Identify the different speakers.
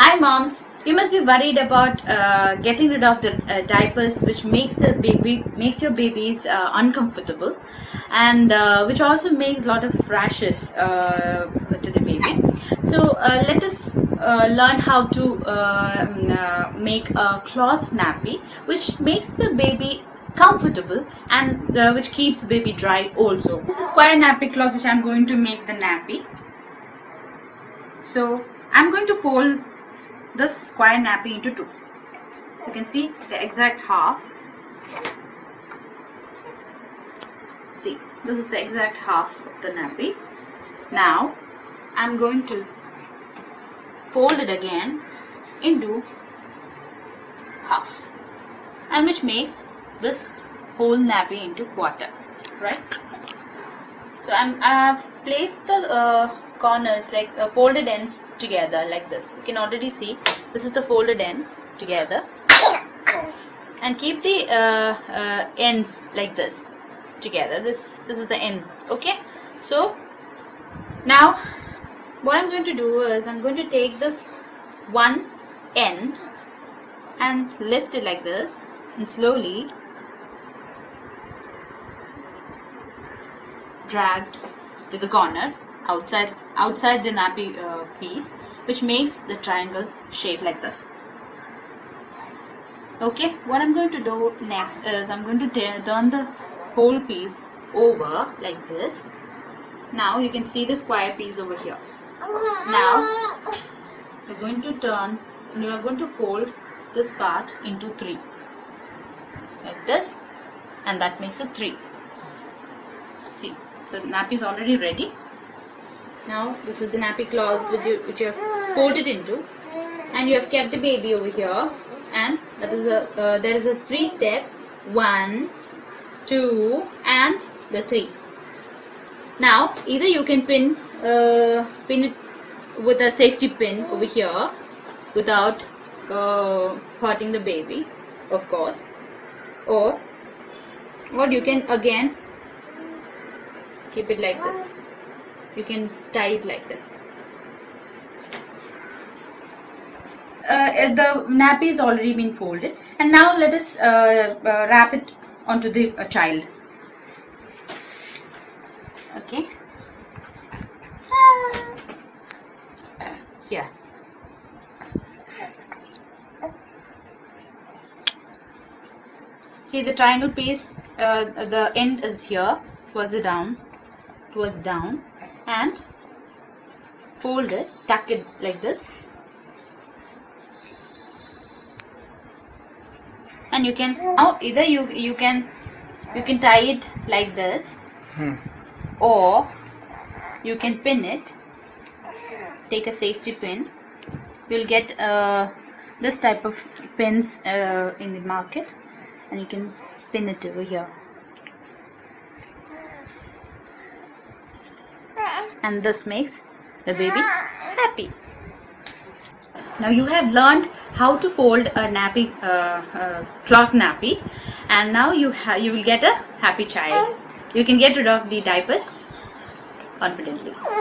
Speaker 1: Hi moms, you must be worried about uh, getting rid of the uh, diapers which makes the baby makes your babies uh, uncomfortable and uh, which also makes a lot of rashes uh, to the baby. So uh, let us learn how to uh, make a cloth nappy which makes the baby comfortable and which keeps baby dry also. This is square nappy cloth which I am going to make the nappy. So I'm going to fold this square nappy into two. You can see the exact half. See, this is the exact half of the nappy. Now, I'm going to fold it again into half and which makes this whole nappy into quarter right so I'm I've placed the uh, corners like uh, folded ends together like this. You can already see this is the folded ends together. And keep the uh, uh, ends like this together. This this is the end okay? So now what I'm going to do is I'm going to take this one end and lift it like this and slowly dragged to the corner outside outside the nappy uh, piece which makes the triangle shape like this. Okay what I'm going to do next is I'm going to turn the whole piece over like this. Now you can see the square piece over here. Now we're going to turn and we are going to fold this part into three. Like this and that makes it three. See so nappy is already ready now this is the nappy cloth which you, which you have folded into. And you have kept the baby over here. And that is a uh, there is a three step. One two and the three. Now either you can pin uh, pin it with a safety pin over here without uh, hurting the baby of course. Or or you can again keep it like this you can tie it like this. Uh, the nappy is already been folded. And now let us uh, uh, wrap it onto the uh, child. Okay. Here. See the triangle piece uh, the end is here. Towards the down. Towards down and fold it tuck it like this. And you can now either you you can you can tie it like this
Speaker 2: Hmm.
Speaker 1: or you can pin it. Take a safety pin. You'll get uh, this type of pins uh, in the market and you can pin it over here and this makes the baby happy. Now you have learned how to fold a nappy uh, uh, cloth nappy and now you ha you will get a happy child. You can get rid of the diapers confidently